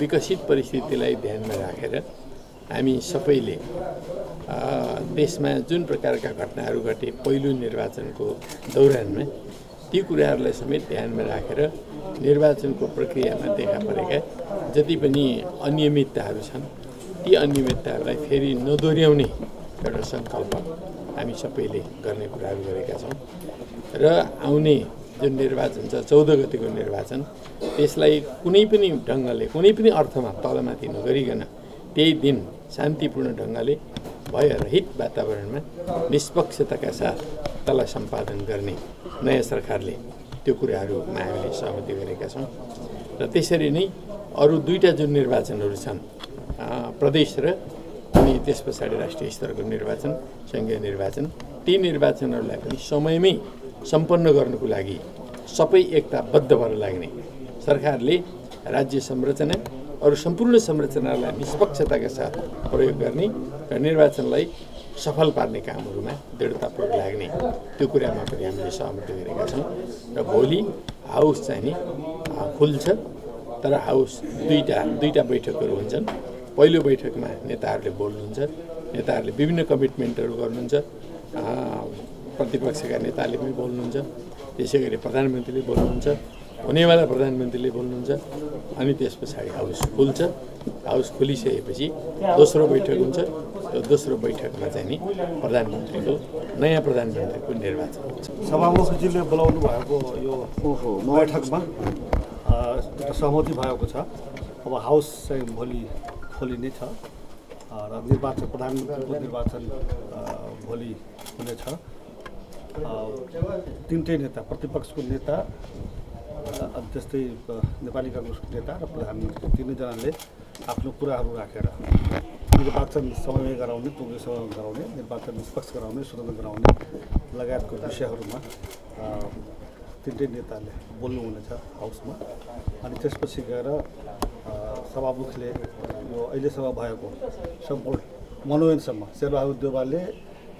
विकसित परिस्थितिलाई ध्यानमा राखेर हामी सबैले देशमा जुन प्रकारका घटनाहरू घटे पहिलो निर्वाचनको दौरानमा ती कुराहरूलाई समेत ध्यानमा राखेर निर्वाचनको प्रक्रियामा देखा परेका जति पनि अनियमितताहरू छन् ती अनियमितताहरूलाई फेरि नदोहोऱ्याउने एउटा सङ्कल्प हामी सबैले गर्ने कुराहरू गरेका छौँ। र आउने जुन निर्वाचन छ चौध गतिको निर्वाचन त्यसलाई कुनै पनि ढङ्गले कुनै पनि अर्थमा तलमाथि नगरिकन त्यही दिन शान्तिपूर्ण ढङ्गले भयरहित वातावरणमा निष्पक्षताका साथ त्यसलाई सम्पादन गर्ने नयाँ सरकारले त्यो कुराहरूमा हामीले सहमति गरेका छौँ। र त्यसरी नै अरू दुईवटा जुन निर्वाचनहरू छन् प्रदेश र अनि त्यस पछाडि राष्ट्रिय स्तरको निर्वाचन सङ्घीय निर्वाचन ती निर्वाचनहरूलाई पनि समयमै सम्पन्न गर्नुको लागि सबै एकताबद्ध भएर लाग्ने। सरकारले राज्य संरचना अरू सम्पूर्ण संरचनालाई निष्पक्षताका साथ प्रयोग गर्ने र निर्वाचनलाई सफल पार्ने कामहरूमा दृढतापूर्वक लाग्ने। त्यो कुरामा पनि हामीले सहमति गरेका छौँ। र भोलि हाउस चाहिँ नि खुल्छ तर हाउस दुईवटा दुईवटा बैठकहरू हुन्छन्। पहिलो बैठकमा नेताहरूले बोल्नुहुन्छ नेताहरूले विभिन्न कमिटमेन्टहरू गर्नुहुन्छ प्रतिपक्षका नेताले पनि बोल्नुहुन्छ त्यसै गरी प्रधानमन्त्रीले बोल्नुहुन्छ हुनेवाला प्रधानमन्त्रीले बोल्नुहुन्छ अनि त्यस पछाडि हाउस खुल्छ। हाउस खुलिसकेपछि दोस्रो बैठक हुन्छ त्यो दोस्रो बैठकमा चाहिँ नि प्रधानमन्त्रीको नयाँ प्रधानमन्त्रीको निर्वाचन हुन्छ। सभामुखजीले बोलाउनु भएको यो बैठकमा सहमति भएको छ। अब हाउस चाहिँ भोलि खोलिने छ। अ, र निर्वाचन प्रधानमन्त्रीको निर्वाचन भोलि हुनेछ। तिनटै नेता प्रतिपक्षको नेता त्यस्तै नेपाली काङ्ग्रेसको नेता र प्रधानमन्त्री तिनैजनाले आफ्नो कुराहरू राखेर निर्वाचन समयमै गराउने पुग्ने समयमा गराउने निर्वाचन निष्पक्ष गराउने स्वतन्त्र गराउने लगायतको विषयहरूमा तिनटै नेताले बोल्नुहुनेछ हाउसमा। अनि त्यसपछि गएर सभामुखले अहिलेसम्म भएको सम्पूर्ण मनोनयनसम्म शेरबहादुर देवालले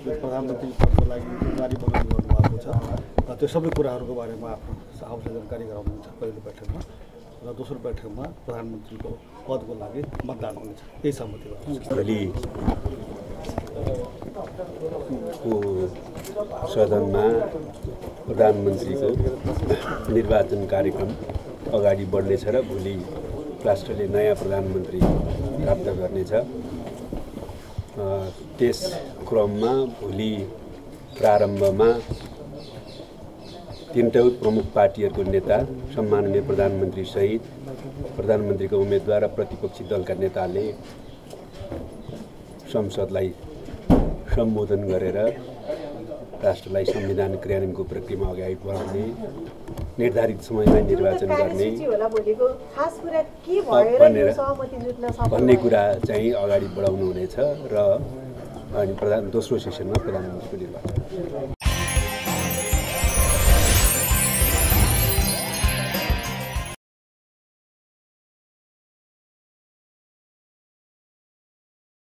यो प्रधानमन्त्री पदको लागि उम्मेदवारी बनाउनु गर्नुभएको छ र त्यो सबै कुराहरूको बारेमा आफ्नो हाउसले जानकारी गराउनुहुन्छ पहिलो बैठकमा र दोस्रो बैठकमा प्रधानमन्त्रीको पदको लागि मतदान हुनेछ। यही सहमति को सदनमा प्रधानमन्त्रीको निर्वाचन कार्यक्रम अगाडि बढ्नेछ र भोलि राष्ट्रले नयाँ प्रधानमन्त्री प्राप्त गर्नेछ। त्यस क्रममा भोलि प्रारम्भमा तिनटै प्रमुख पार्टीहरूको नेता सम्माननीय प्रधानमन्त्री सहित प्रधानमन्त्रीको उम्मेदवार र प्रतिपक्षी दलका नेताले संसदलाई सम्बोधन गरेर राष्ट्रलाई संविधान क्रियान्वयनको प्रक्रियामा अगाडि बढाउने निर्धारित समयमा निर्वाचन गर्ने भनेर भन्ने? कुरा चाहिँ अगाडि बढाउनु हुनेछ र अनि प्रधान दोस्रो सेसनमा प्रधानमन्त्रीको निर्वाचन